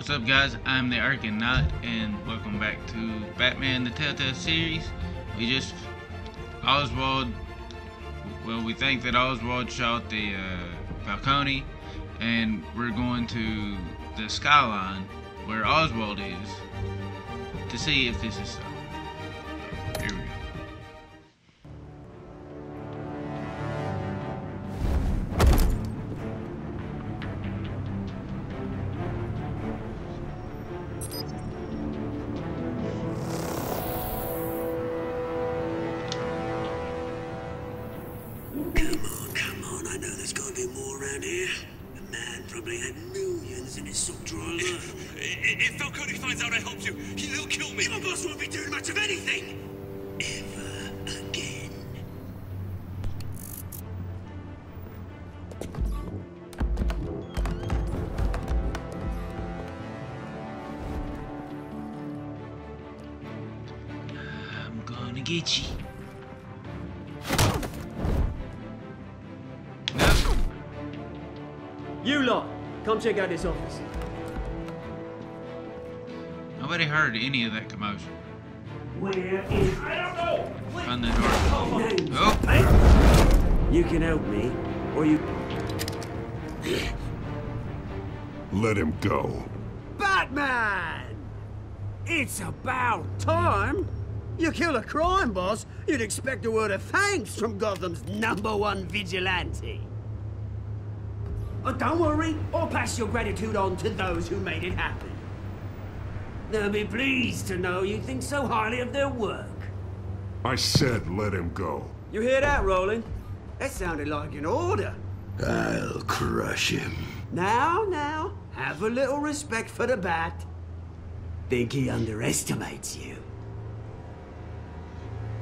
What's up guys, I'm the Knight and welcome back to Batman the Telltale series. We just, Oswald, well we think that Oswald shot the uh, Falcone and we're going to the skyline where Oswald is to see if this is so. Check out this office. Nobody heard any of that commotion. Where is... I don't know! Find the door. Oh, You can help me, or you... Let him go. Batman! It's about time! You kill a crime boss, you'd expect a word of thanks from Gotham's number one vigilante. Oh, don't worry, I'll pass your gratitude on to those who made it happen. They'll be pleased to know you think so highly of their work. I said let him go. You hear that, Roland? That sounded like an order. I'll crush him. Now, now, have a little respect for the bat. Think he underestimates you.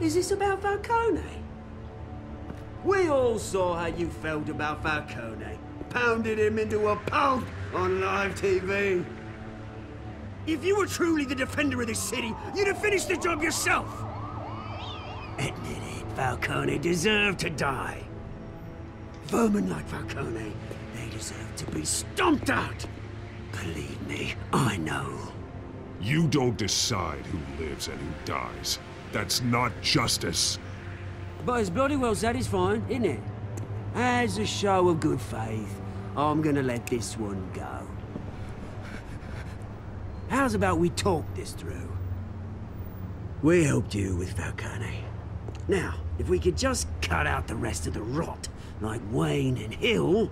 Is this about Falcone? We all saw how you felt about Falcone. Pounded him into a pulp on live TV. If you were truly the defender of this city, you'd have finished the job yourself. Admit it, Falcone deserved to die. Vermin like Falcone, they deserve to be stomped out. Believe me, I know. You don't decide who lives and who dies. That's not justice. But it's bloody well satisfying, isn't it? As a show of good faith, I'm gonna let this one go. How's about we talk this through? We helped you with Falcone. Now, if we could just cut out the rest of the rot, like Wayne and Hill,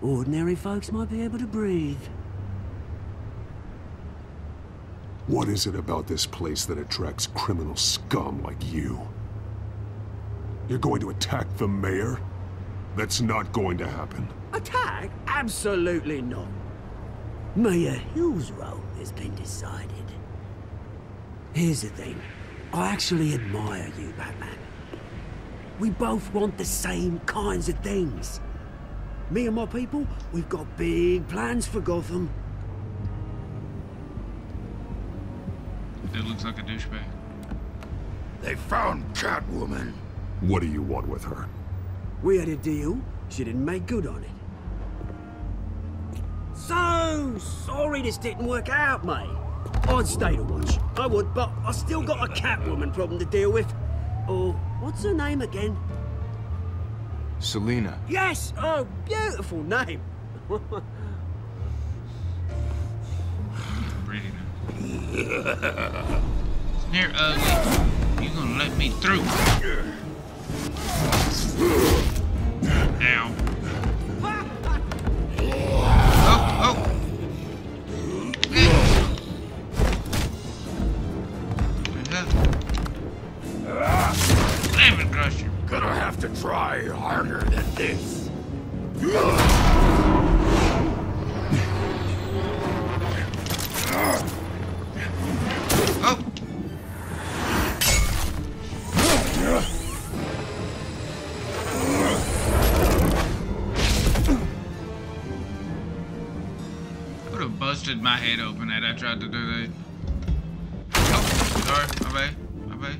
ordinary folks might be able to breathe. What is it about this place that attracts criminal scum like you? You're going to attack the mayor? That's not going to happen. Attack? Absolutely not. Mayor Hill's role has been decided. Here's the thing. I actually admire you, Batman. We both want the same kinds of things. Me and my people, we've got big plans for Gotham. it looks like a douchebag. They found Catwoman. What do you want with her? We had a deal. She didn't make good on it. So sorry this didn't work out, mate. I'd stay to watch. I would, but I still got a Catwoman problem to deal with. Oh, what's her name again? Selina. Yes! Oh, beautiful name. Pretty now. Near ugly. You gonna let me through? Tried to do that. Oh, sorry, my bad, my bad.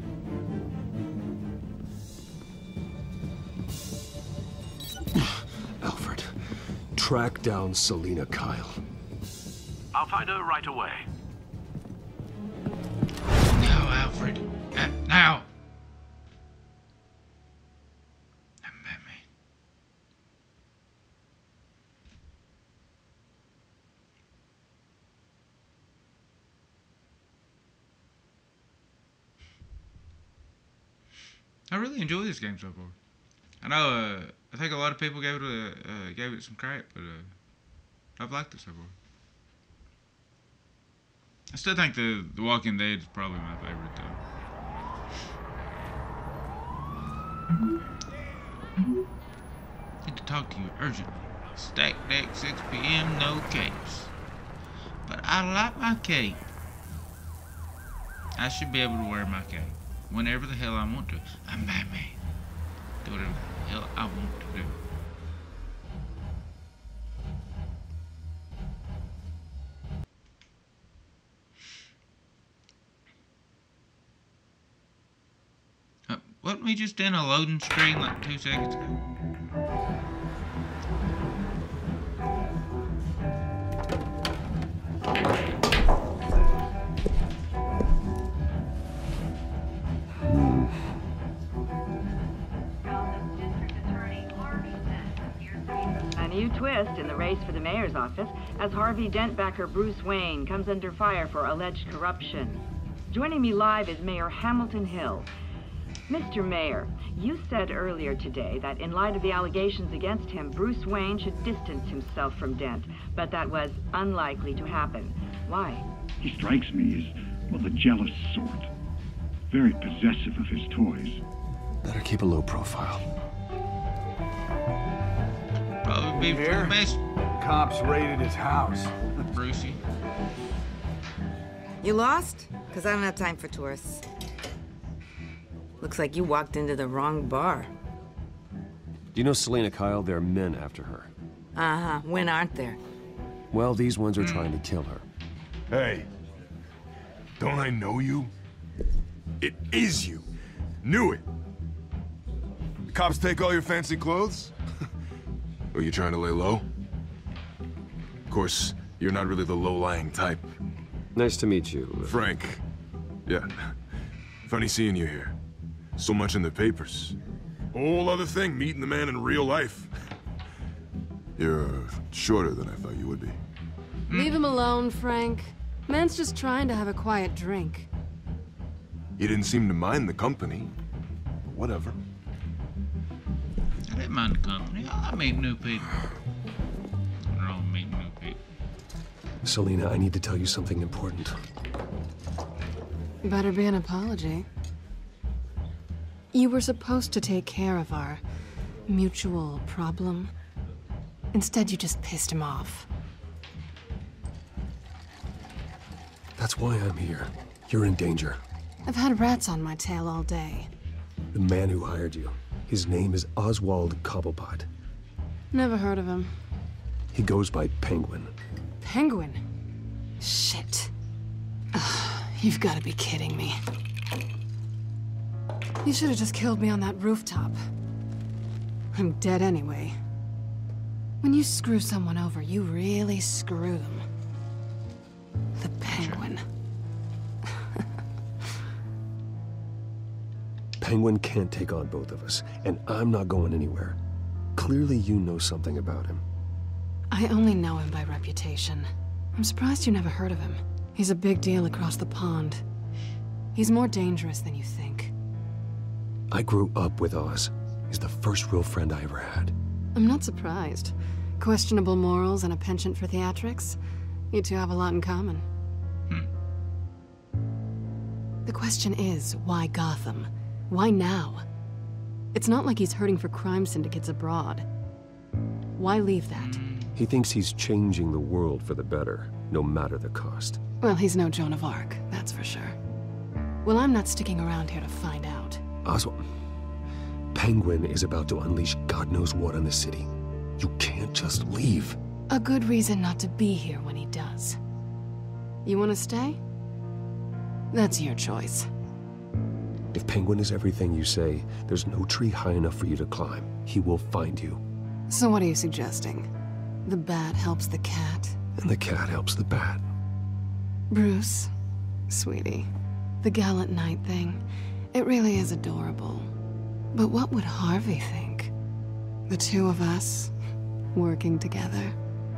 Alfred, track down Selina Kyle. I'll find her right away. Really enjoy this game so far. I know, uh, I think a lot of people gave it a, uh, gave it some crap, but uh, I've liked it so far. I still think the The Walking Dead is probably my favorite though. Need to talk to you urgently. Stack deck 6 p.m. No capes. But I like my cape. I should be able to wear my cape whenever the hell I want to. I'm Batman. Do whatever the hell I want to do. Uh, wasn't we just in a loading screen like two seconds ago? New twist in the race for the mayor's office as Harvey Dent backer Bruce Wayne comes under fire for alleged corruption. Joining me live is Mayor Hamilton Hill. Mr. Mayor, you said earlier today that in light of the allegations against him, Bruce Wayne should distance himself from Dent, but that was unlikely to happen. Why? He strikes me as, well, the jealous sort. Very possessive of his toys. Better keep a low profile. Probably be for the best, Cops raided his house. Brucey. You lost? Because I don't have time for tourists. Looks like you walked into the wrong bar. Do you know Selina Kyle? There are men after her. Uh-huh. When aren't there? Well, these ones are trying to kill her. Hey, don't I know you? It is you. Knew it. The cops take all your fancy clothes? Are you trying to lay low? Of course, you're not really the low-lying type. Nice to meet you. Frank. Yeah. Funny seeing you here. So much in the papers. Whole other thing, meeting the man in real life. You're uh, shorter than I thought you would be. Leave him alone, Frank. Man's just trying to have a quiet drink. He didn't seem to mind the company. But whatever. I didn't mind the company. I meet new people. I don't meet new people. Selina, I need to tell you something important. Better be an apology. You were supposed to take care of our mutual problem. Instead, you just pissed him off. That's why I'm here. You're in danger. I've had rats on my tail all day. The man who hired you, his name is Oswald Cobblepot. Never heard of him. He goes by Penguin. Penguin? Shit. Ugh, you've got to be kidding me. You should have just killed me on that rooftop. I'm dead anyway. When you screw someone over, you really screw them. The penguin. Penguin can't take on both of us, and I'm not going anywhere. Clearly, you know something about him. I only know him by reputation. I'm surprised you never heard of him. He's a big deal across the pond. He's more dangerous than you think. I grew up with Oz. He's the first real friend I ever had. I'm not surprised. Questionable morals and a penchant for theatrics. You two have a lot in common. Hmm. The question is, why Gotham? Why now? It's not like he's hurting for crime syndicates abroad. Why leave that? He thinks he's changing the world for the better, no matter the cost. Well, he's no Joan of Arc, that's for sure. Well, I'm not sticking around here to find out. Oswald. Penguin is about to unleash God knows what on the city. You can't just leave. A good reason not to be here when he does. You want to stay? That's your choice. If Penguin is everything you say, there's no tree high enough for you to climb. He will find you. So what are you suggesting? The bat helps the cat? And the cat helps the bat. Bruce, sweetie, the gallant knight thing, it really is adorable. But what would Harvey think? The two of us, working together.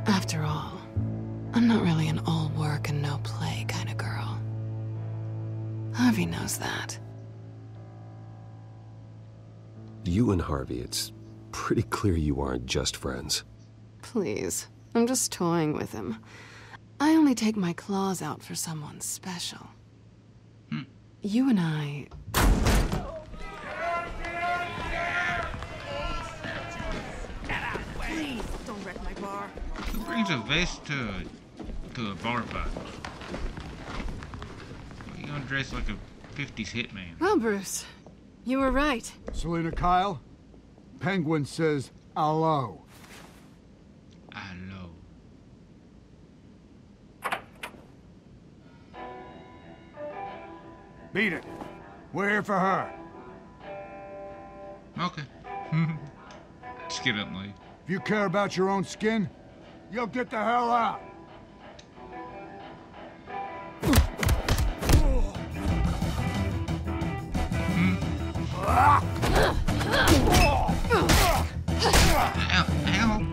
After all, I'm not really an all work and no play kind of girl. Harvey knows that. You and Harvey, it's pretty clear you aren't just friends. Please, I'm just toying with him. I only take my claws out for someone special. Hmm. You and I. Please, don't wreck my bar. Who brings a vest to a, to a bar fight? Why you gonna dress like a 50s hitman? Well, Bruce, you were right. Selina Kyle, Penguin says hello. I know. Beat it. We're here for her. Okay. Just get up and leave. If you care about your own skin, you'll get the hell out. Ow, ow.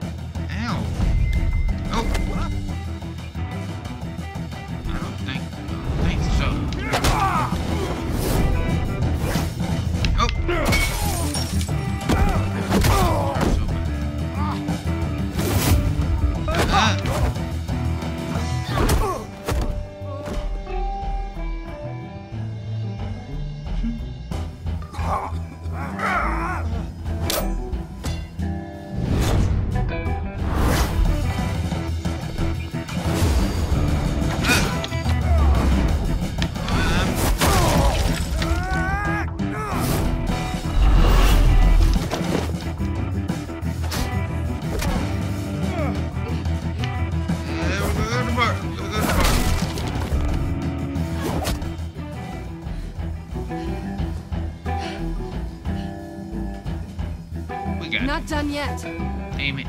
Done yet. it. Damn it.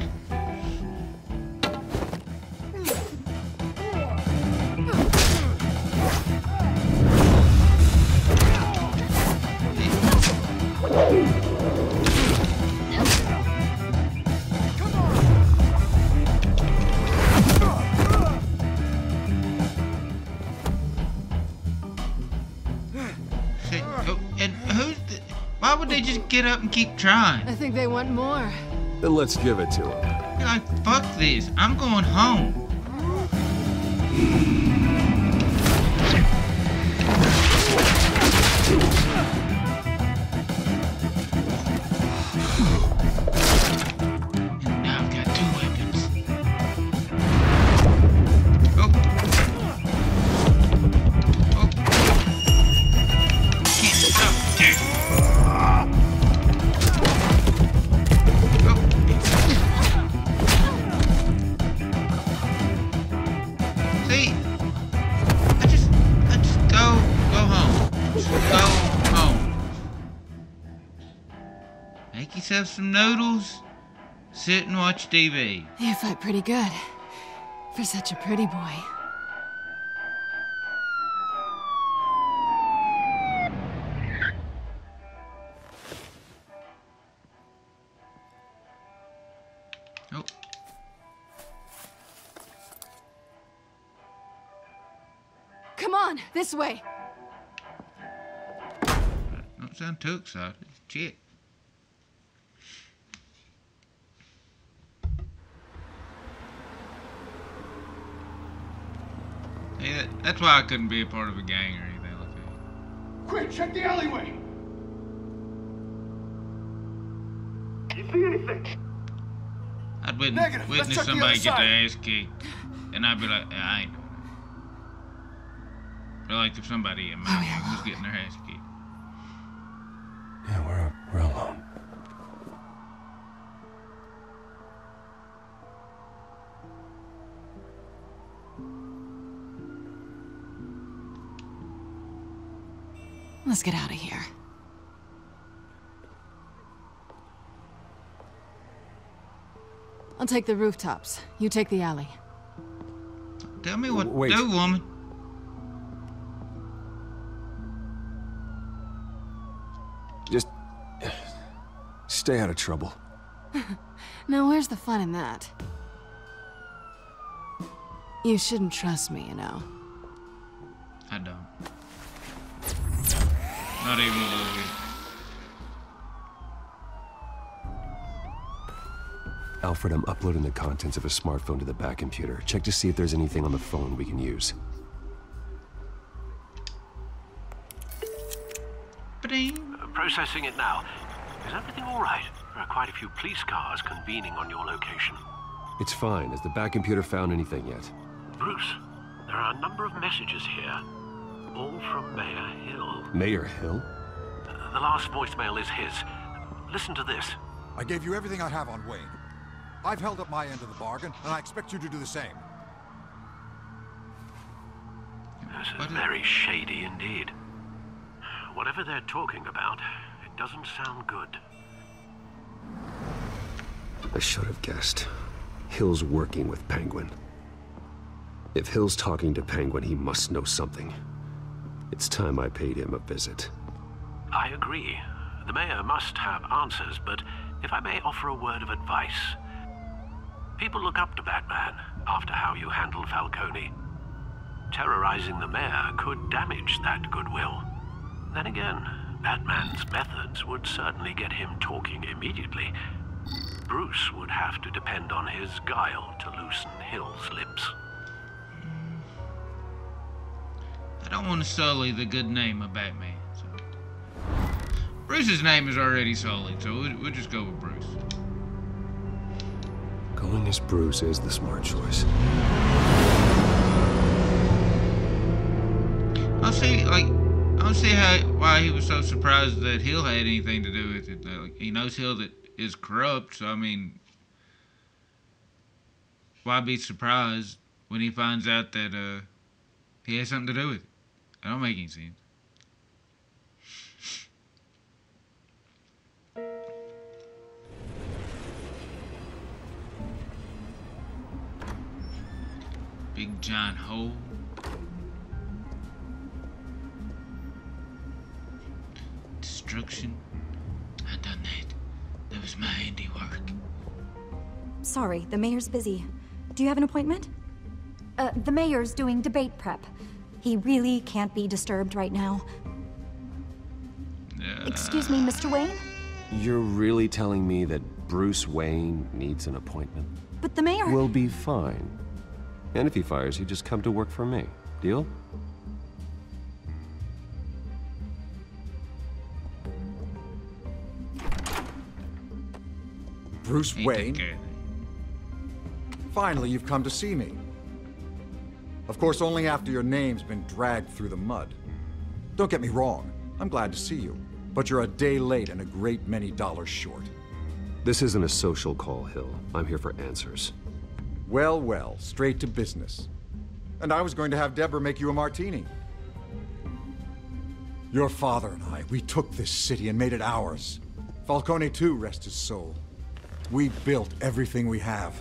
Shit. Oh, and who's the, why would they just get up and keep trying? I think they want more. Then let's give it to him. Like, fuck this. I'm going home. Yourself some noodles. Sit and watch TV. You fight pretty good. For such a pretty boy. Oh, Come on, this way. don't sound too excited. Shit. Hey, that, that's why I couldn't be a part of a gang or anything like that. Quick, check the alleyway. You see anything? I'd witness, Negative. Let's witness check the somebody get side. their ass kicked, and I'd be like, I ain't doing it. Or like if somebody in my oh, gang was getting their ass kicked. Let's get out of here. I'll take the rooftops. You take the alley. Tell me what to do, woman. Just stay out of trouble. now where's the fun in that? You shouldn't trust me, you know. Not even a little bit. Alfred, I'm uploading the contents of a smartphone to the Batcomputer. Check to see if there's anything on the phone we can use. Uh, processing it now. Is everything all right? There are quite a few police cars convening on your location. It's fine. Has the Batcomputer found anything yet? Bruce, there are a number of messages here. All from Mayor Hill. Mayor Hill? The last voicemail is his. Listen to this. I gave you everything I have on Wayne. I've held up my end of the bargain, and I expect you to do the same. This is very shady indeed. Whatever they're talking about, it doesn't sound good. I should have guessed. Hill's working with Penguin. If Hill's talking to Penguin, he must know something. It's time I paid him a visit. I agree. The mayor must have answers, but if I may offer a word of advice. People look up to Batman after how you handled Falcone. Terrorizing the mayor could damage that goodwill. Then again, Batman's methods would certainly get him talking immediately. Bruce would have to depend on his guile to loosen Hill's lips. Don't want to sully the good name of Batman. So. Bruce's name is already sullied, so we'll, we'll just go with Bruce. Going as Bruce is the smart choice. I'll see, like, I don't see how why he was so surprised that Hill had anything to do with it. Like, he knows Hill that is corrupt, so I mean, why be surprised when he finds out that uh, he has something to do with it? That don't make any. Big John hole. Destruction. I done that. That was my handiwork. Sorry, the mayor's busy. Do you have an appointment? Uh, the mayor's doing debate prep. He really can't be disturbed right now. Uh, Excuse me, Mr. Wayne? You're really telling me that Bruce Wayne needs an appointment? But the mayor... We'll be fine. And if he fires you, just come to work for me. Deal? Bruce Wayne? Finally, you've come to see me. Of course, only after your name's been dragged through the mud. Don't get me wrong, I'm glad to see you. But you're a day late and a great many dollars short. This isn't a social call, Hill. I'm here for answers. Well, well, straight to business. And I was going to have Deborah make you a martini. Your father and I, we took this city and made it ours. Falcone too, rest his soul. We built everything we have.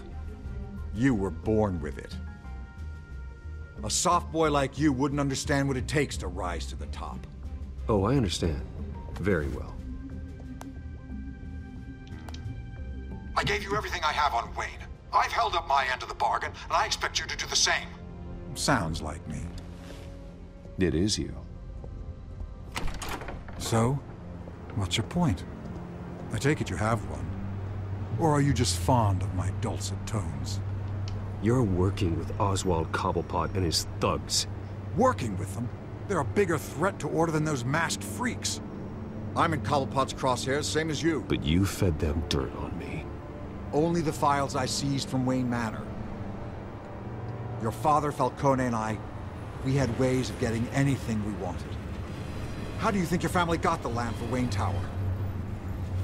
You were born with it. A soft boy like you wouldn't understand what it takes to rise to the top. Oh, I understand. Very well. I gave you everything I have on Wayne. I've held up my end of the bargain, and I expect you to do the same. Sounds like me. It is you. So, what's your point? I take it you have one. Or are you just fond of my dulcet tones? You're working with Oswald Cobblepot and his thugs. Working with them? They're a bigger threat to order than those masked freaks. I'm in Cobblepot's crosshairs, same as you. But you fed them dirt on me. Only the files I seized from Wayne Manor. Your father, Falcone, and I, we had ways of getting anything we wanted. How do you think your family got the land for Wayne Tower?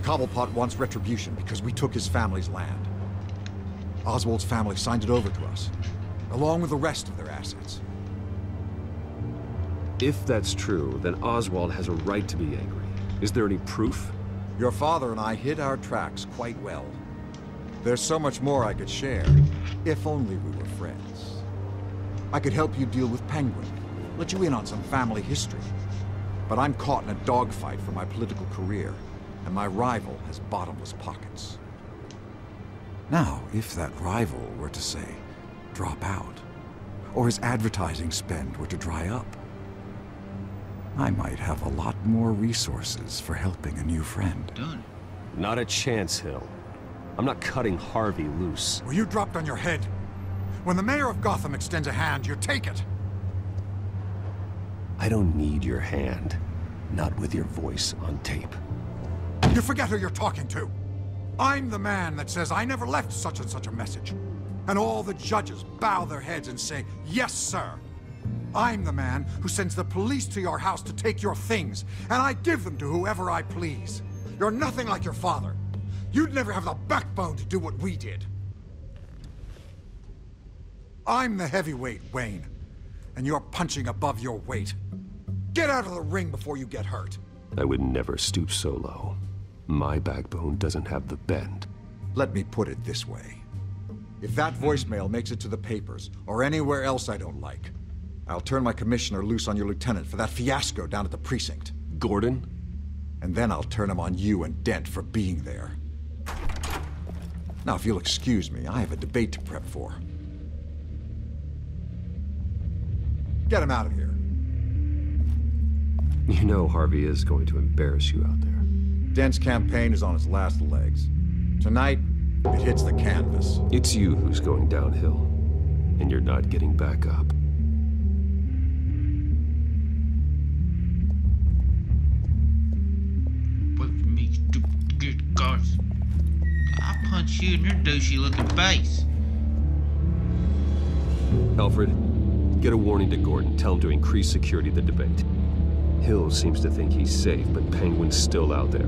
Cobblepot wants retribution because we took his family's land. Oswald's family signed it over to us, along with the rest of their assets. If that's true, then Oswald has a right to be angry. Is there any proof? Your father and I hid our tracks quite well. There's so much more I could share, if only we were friends. I could help you deal with Penguin, let you in on some family history. But I'm caught in a dogfight for my political career. and my rival has bottomless pockets. Now, if that rival were to say, drop out, or his advertising spend were to dry up, I might have a lot more resources for helping a new friend. Done. Not a chance, Hill. I'm not cutting Harvey loose. Were you dropped on your head? When the mayor of Gotham extends a hand, you take it. I don't need your hand. Not with your voice on tape. You forget who you're talking to. I'm the man that says I never left such and such a message. And all the judges bow their heads and say, yes, sir. I'm the man who sends the police to your house to take your things, and I give them to whoever I please. You're nothing like your father. You'd never have the backbone to do what we did. I'm the heavyweight, Wayne, and you're punching above your weight. Get out of the ring before you get hurt. I would never stoop so low. My backbone doesn't have the bend. Let me put it this way. If that voicemail makes it to the papers, or anywhere else I don't like, I'll turn my commissioner loose on your lieutenant for that fiasco down at the precinct. Gordon? And then I'll turn him on you and Dent for being there. Now, if you'll excuse me, I have a debate to prep for. Get him out of here. You know Harvey is going to embarrass you out there. Dent's campaign is on its last legs. Tonight, it hits the canvas. It's you who's going downhill, and you're not getting back up. Wait for me, stupid good cars. I'll punch you in your douchey looking face. Alfred, get a warning to Gordon. Tell him to increase security of the debate. Hill seems to think he's safe, but Penguin's still out there.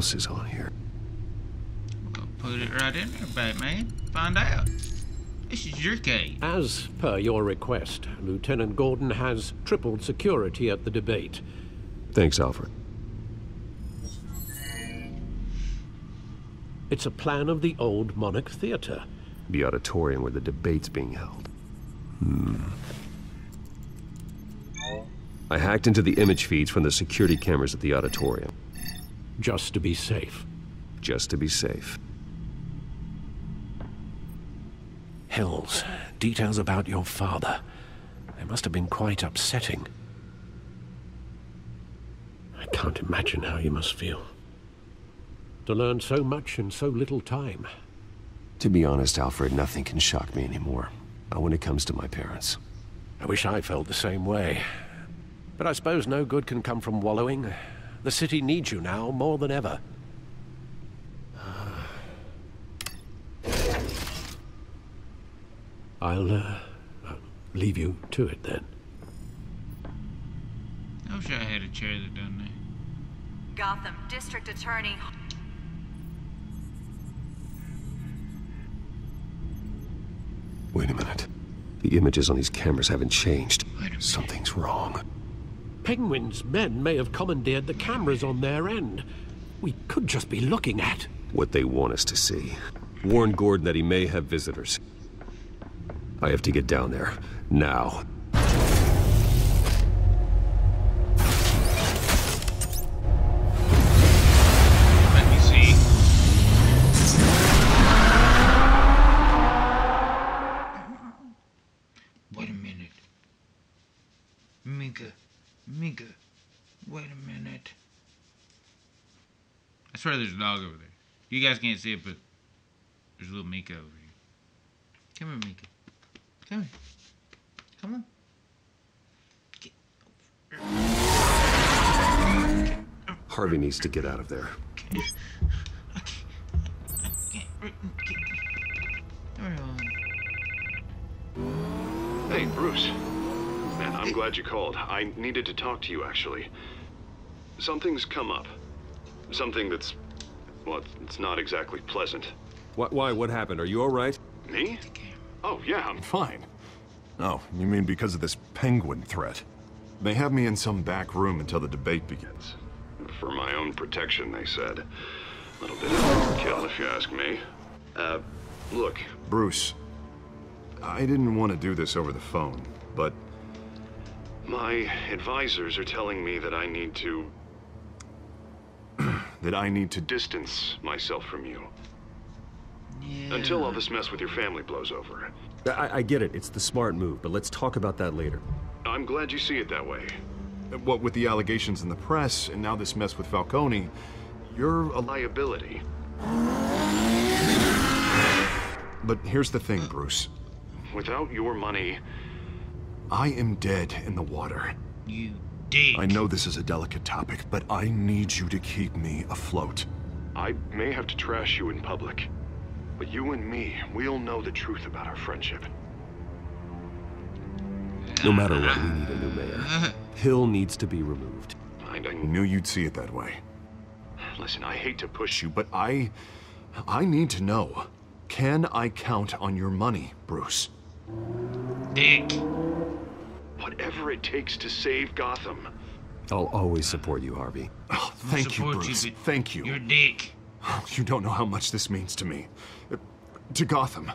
Else is on here. Put it right in there, Batman. Find out. This is your case. As per your request, Lieutenant Gordon has tripled security at the debate. Thanks, Alfred. It's a plan of the old Monarch Theatre. The auditorium where the debate's being held. Hmm. I hacked into the image feeds from the security cameras at the auditorium. Just to be safe. Just to be safe. Hills, details about your father. They must have been quite upsetting. I can't imagine how you must feel. To learn so much in so little time. To be honest, Alfred, nothing can shock me anymore. Not when it comes to my parents. I wish I felt the same way. But I suppose no good can come from wallowing. The city needs you now more than ever. I'll uh, leave you to it then. I wish I had a chair that done that. Gotham District Attorney. Wait a minute. The images on these cameras haven't changed. Something's wrong. Penguin's men may have commandeered the cameras on their end. We could just be looking at. What they want us to see. Warn Gordon that he may have visitors. I have to get down there. Now. swear there's a dog over there. You guys can't see it, but there's a little Mika over here. Come here, Mika. Come here. Come on. Harvey needs to get out of there. Hey, Bruce. Man, I'm glad you called. I needed to talk to you, actually. Something's come up. Something that's... well, it's not exactly pleasant. What, why? What happened? Are you alright? Me? Oh, yeah, I'm fine. Oh, you mean because of this penguin threat? They have me in some back room until the debate begins. For my own protection, they said. A little bit of overkill, if you ask me. Uh, look. Bruce, I didn't want to do this over the phone, but... My advisors are telling me that I need to... that I need to distance myself from you. Yeah. Until all this mess with your family blows over. I, I get it. It's the smart move, but let's talk about that later. I'm glad you see it that way. Uh, what with the allegations in the press, and now this mess with Falcone, you're a liability. But here's the thing, Bruce. Without your money... I am dead in the water. You did. I know this is a delicate topic, but I need you to keep me afloat. I may have to trash you in public, but you and me, we'll know the truth about our friendship. No matter what, we need a new mayor. Hill needs to be removed. I knew you'd see it that way. Listen, I hate to push you, but I... I need to know. Can I count on your money, Bruce? Dick. Whatever it takes to save Gotham. I'll always support you, Harvey. Oh, thank you, Bruce. You, thank you. You're Dick. You don't know how much this means to me. Uh, to Gotham.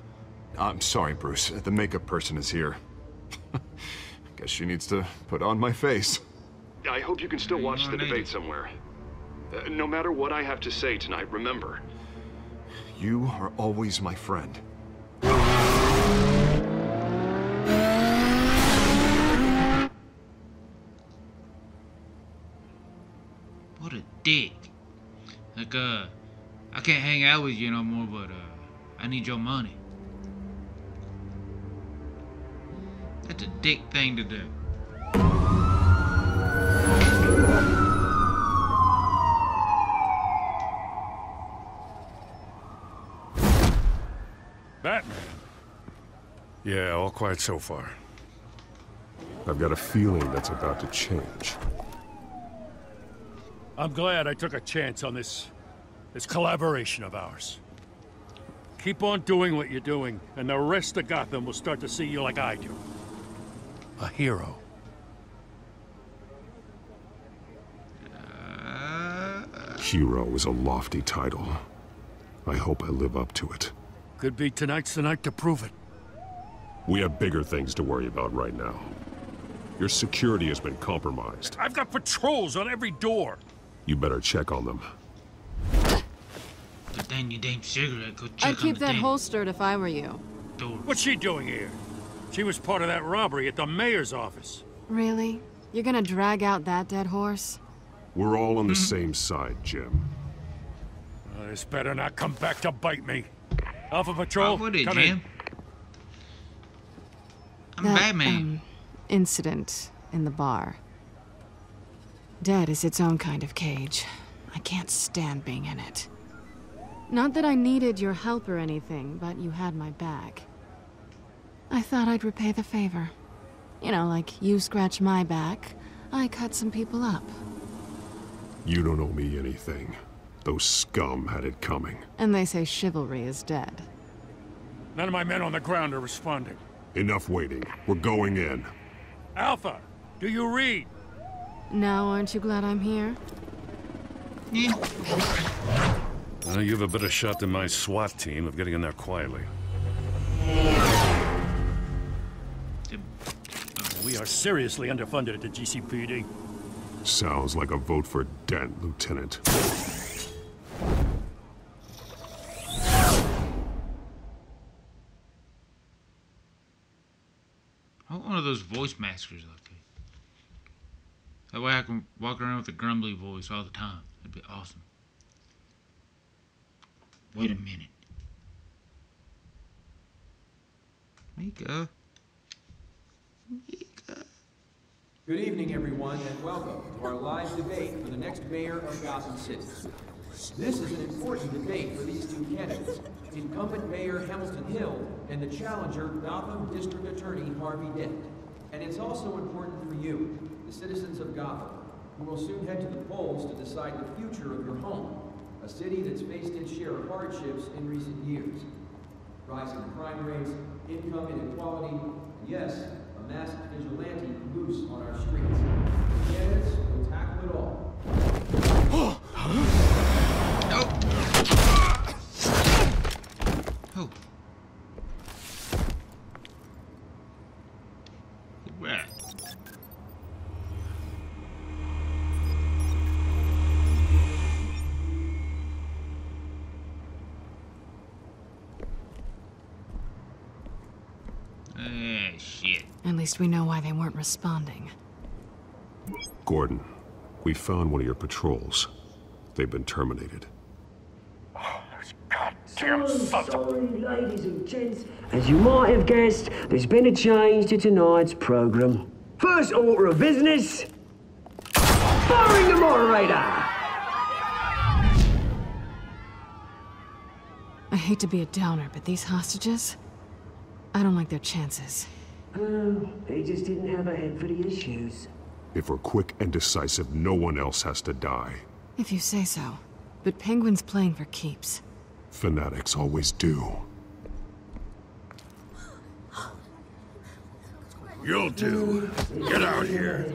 I'm sorry, Bruce. The makeup person is here. Guess she needs to put on my face. I hope you can still watch the debate somewhere. Uh, no matter what I have to say tonight, remember. You are always my friend. What a dick. Like, uh, I can't hang out with you no more, but, uh, I need your money. That's a dick thing to do. Batman. Yeah, all quiet so far. I've got a feeling that's about to change. I'm glad I took a chance on this... this collaboration of ours. Keep on doing what you're doing, and the rest of Gotham will start to see you like I do. A hero. Hero is a lofty title. I hope I live up to it. Could be tonight's the night to prove it. We have bigger things to worry about right now. Your security has been compromised. I've got patrols on every door. You better check on them. Put down your damn cigarette. Go check I'd keep that damn... holstered if I were you. Door. What's she doing here? She was part of that robbery at the mayor's office. Really? You're gonna drag out that dead horse? We're all on the same side, Jim. Uh, this better not come back to bite me. Alpha Patrol, would it, come Jim? in. I'm that, Batman. Um, incident in the bar. Dead is its own kind of cage. I can't stand being in it. Not that I needed your help or anything, but you had my back. I thought I'd repay the favor. You know, like you scratch my back, I cut some people up. You don't owe me anything. Those scum had it coming. And they say chivalry is dead. None of my men on the ground are responding. Enough waiting. We're going in. Alpha, do you read? Now aren't you glad I'm here? Well, you have a better shot than my SWAT team of getting in there quietly. We are seriously underfunded at the GCPD. Sounds like a vote for Dent, Lieutenant. I want one of those voice maskers like that. Way I can walk around with a grumbly voice all the time. That'd be awesome. Wait a minute. Mika. Mika. Good evening, everyone, and welcome to our live debate for the next mayor of Gotham City. This is an important debate for these two candidates. Incumbent Mayor Hamilton Hill and the challenger, Gotham District Attorney Harvey Dent. And it's also important for you, the citizens of Gotham, who will soon head to the polls to decide the future of your home, a city that's faced its share of hardships in recent years. Rising crime rates, income inequality, and yes, a masked vigilante loose on our streets. Yes, we'll tackle it all. At least we know why they weren't responding. Gordon, we found one of your patrols. They've been terminated. So sorry, ladies and gents. As you might have guessed, there's been a change to tonight's program. First order of business, firing the moderator. I hate to be a downer, but these hostages? I don't like their chances. Oh, he just didn't have a head for the issues. If we're quick and decisive, no one else has to die. If you say so. But Penguin's playing for keeps. Fanatics always do. You'll do. Get out here.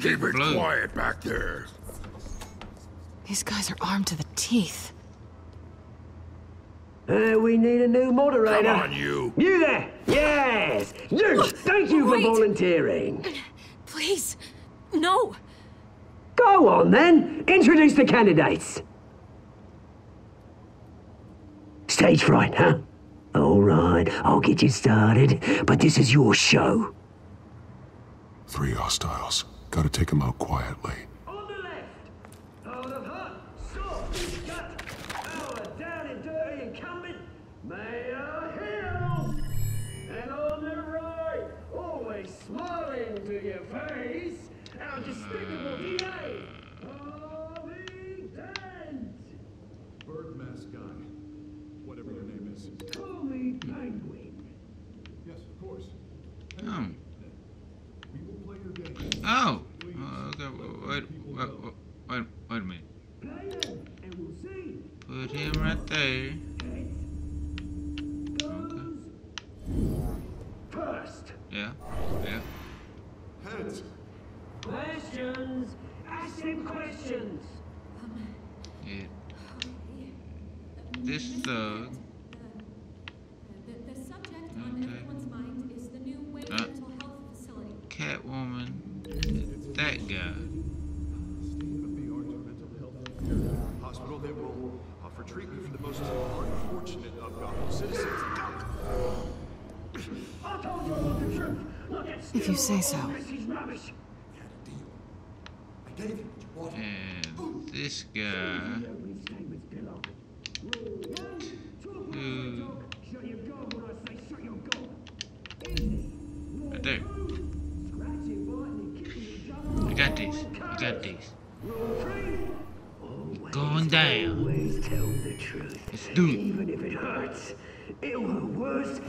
Keep it quiet back there. These guys are armed to the teeth. Uh, we need a new moderator. Come on, you. You there? Yes. You. Thank you Wait. for volunteering. Please, no. Go on then. Introduce the candidates. Stage fright, huh? All right, I'll get you started, but this is your show. Three hostiles. Gotta take them out quietly. On the left, out of hut, sword, gut, our down and dirty incumbent, Mayor Hill. And on the right, always smiling to your face, our despicable DA, Harvey Dent. Bird mask guy. Whatever your name is. Call me Penguin. Yes, of course. Oh. We will play your game. Oh. Oh, okay. Wait, wait, wait, wait, wait a minute. And we'll see. Put him right there. First, Yeah. Yeah. Heads. Questions. Ask them questions. Yeah. This thug. Uh, uh, the, the subject on everyone's mind is the new uh, Wayne Uh. Mental Health Facility. Catwoman. That guy. Hospital that will offer treatment for the most unfortunate of Gotham citizens. I you all the truth. Look at If you say so. This is rubbish. I gave you what you wanted. And this guy. Who. Shut your gob when I say shut your gob. Right there. Scratching, biting, and kicking each other. I got this. I got this. Going down. Always tell the truth. Let's do it. Even if it hurts. It'll worse.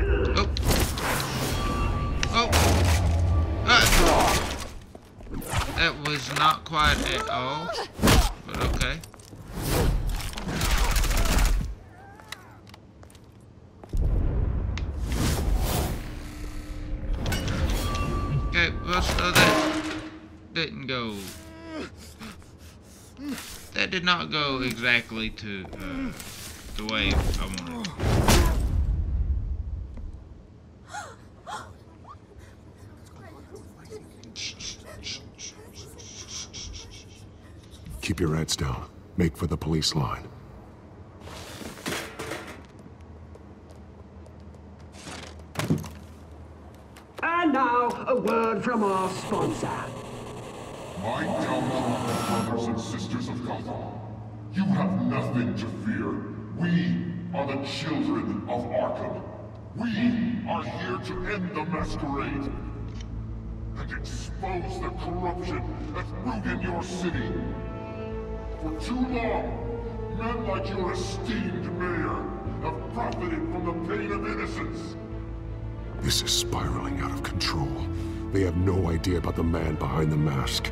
Oh. Oh. That was not quiet at all. But okay. Okay, well, that didn't go. That did not go exactly to uh, the way I wanted. Keep your heads down. Make for the police line. And now, a word from our sponsor. My downfall, brothers and sisters of Gotham. You have nothing to fear. We are the children of Arkham. We are here to end the masquerade and expose the corruption that's rooted in your city. For too long, men like your esteemed mayor have profited from the pain of innocence. This is spiraling out of control. They have no idea about the man behind the mask.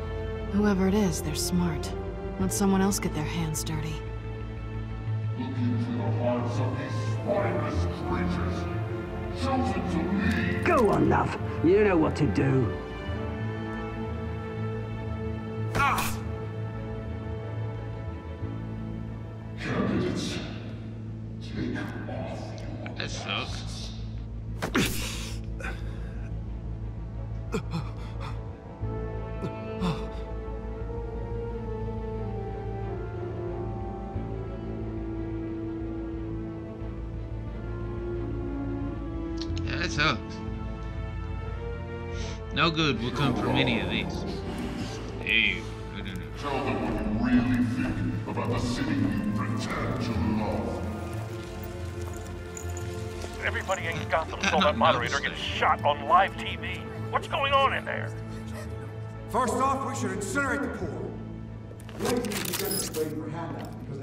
Whoever it is, they're smart. Let someone else get their hands dirty. Look into the hearts of these spineless creatures, chosen to lead. Go on, love. You know what to do. Everybody in Gotham saw that moderator get shot on live TV. What's going on in there? First off, we should incinerate the pool.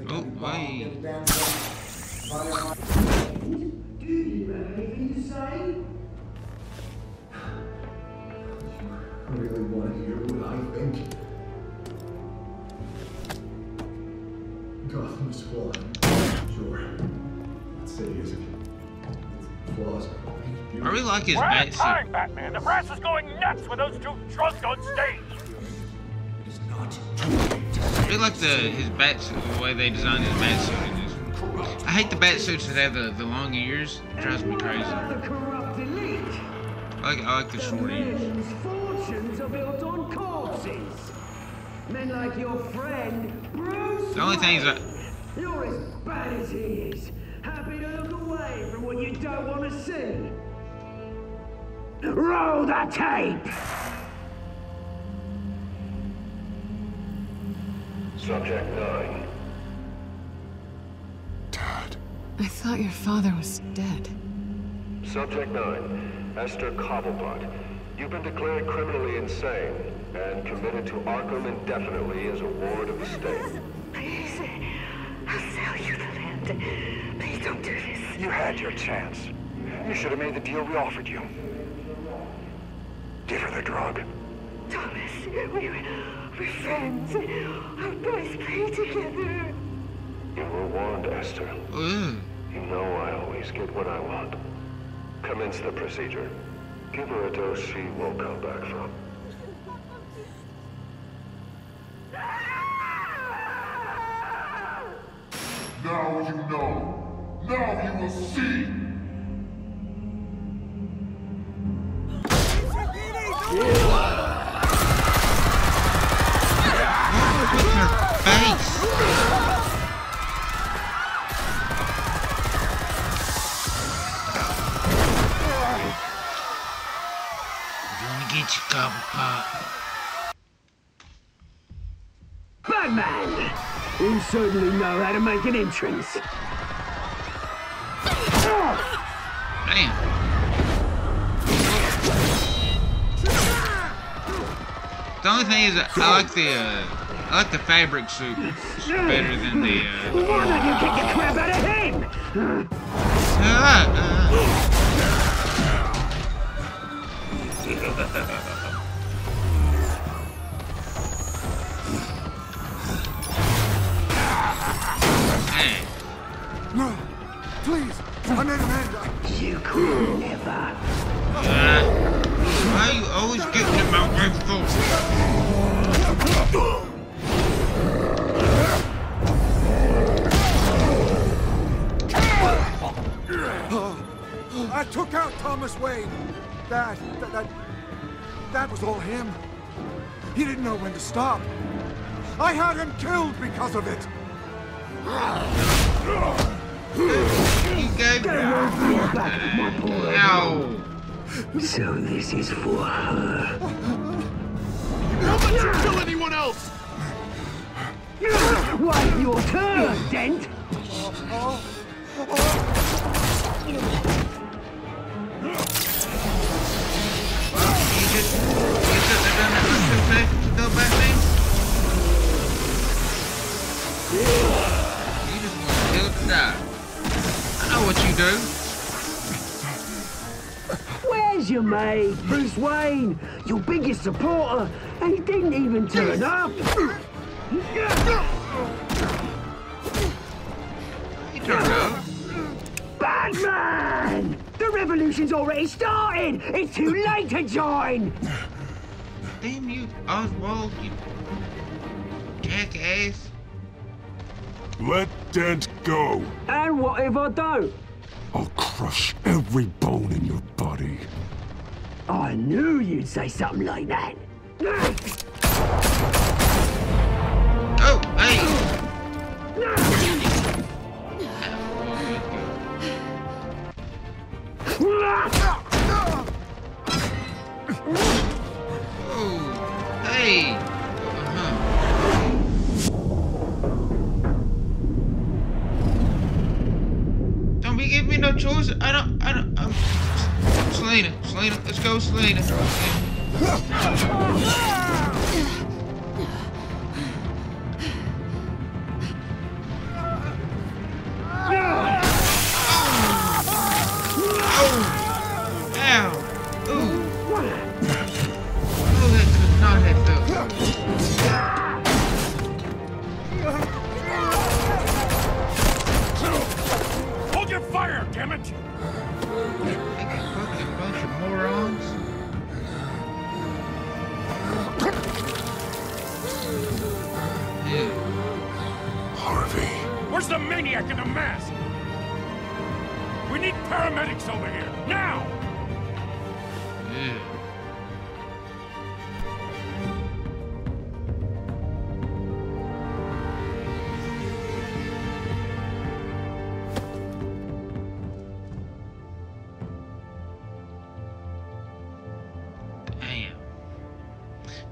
Oh, wait. Do you have anything to say? I really want to hear what I think. Gotham is flawed. Sure. That city isn't. Its flaws are I really like his We're bat suit. time, Batman. The press is going nuts with those two drunks on stage. I really like the his bat suit, the way they designed his bat suit in this. I hate the bat suits that have the, the long ears. It drives me crazy. The corrupt elite. I like, I like the short ears. Fortunes are built on corpses. Men like your friend, Bruce The only thing is that You're as bad as he is. Happy to look away from what you don't want to see. Roll the tape! Subject 9. Dad. I thought your father was dead. Subject 9. Esther Cobblepot. You've been declared criminally insane and committed to Arkham indefinitely as a ward of the state. Please, I'll sell you the land. You had your chance. You should have made the deal we offered you. Give her the drug. Thomas, we were, we're friends. Our boys play together. You were warned, Esther. Mm. You know I always get what I want. Commence the procedure. Give her a dose she won't come back from. Now you know. Now you will see. Batman! You certainly know how to make an entrance. Damn. The only thing is, I like the uh, I like the fabric suit better than the. Uh, the don't you kick the crap out of him? No, please, I made an. You could never. Uh, why are you always getting in my way for? I took out Thomas Wayne. That, that, that, that was all him. He didn't know when to stop. I had him killed because of it. You gave Ow. So this is for her. Don't let you kill anyone else! Wait your turn, Dent! Go back, man. You just want to kill the die. I know do. Where's your mate, Bruce Wayne? Your biggest supporter, and he didn't even turn up. He turned up. Batman! The revolution's already started! It's too late to join! Damn you, Oswald, you jackass. Let Dent go. And what if I don't? I'll crush every bone in your body. I knew you'd say something like that.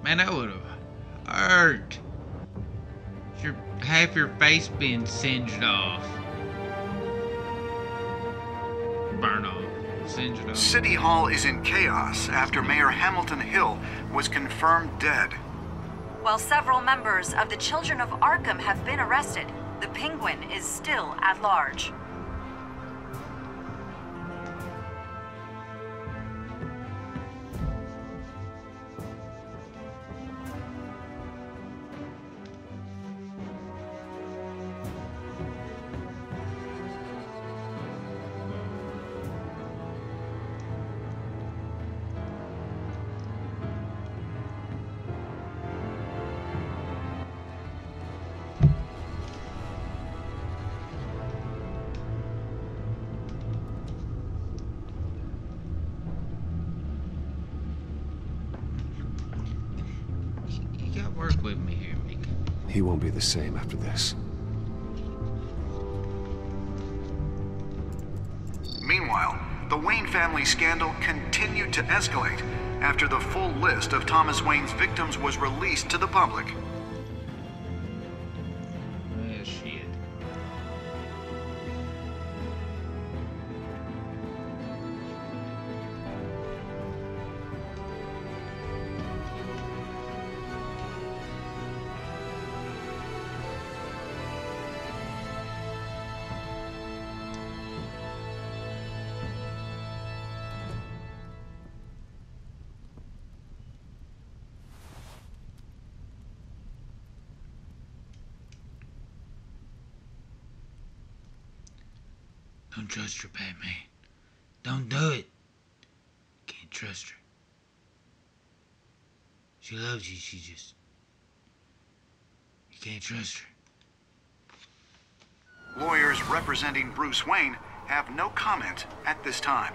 Man, that would have hurt. Your half your face being singed off. Burn off. Singed off. City Hall is in chaos after Mayor Hamilton Hill was confirmed dead. While several members of the Children of Arkham have been arrested, the Penguin is still at large. The same after this. Meanwhile, the Wayne family scandal continued to escalate after the full list of Thomas Wayne's victims was released to the public. Trust her, Batman. Don't do it. Can't trust her. She loves you, she just. You can't trust her. Lawyers representing Bruce Wayne have no comment at this time.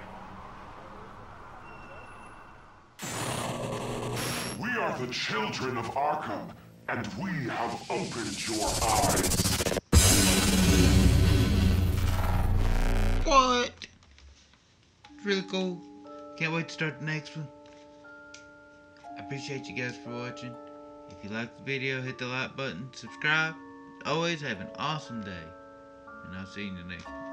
We are the children of Arkham, and we have opened your eyes. What? Really cool. Can't wait to start the next one. I appreciate you guys for watching. If you liked the video, hit the like button, subscribe. Always have an awesome day. And I'll see you in the next one.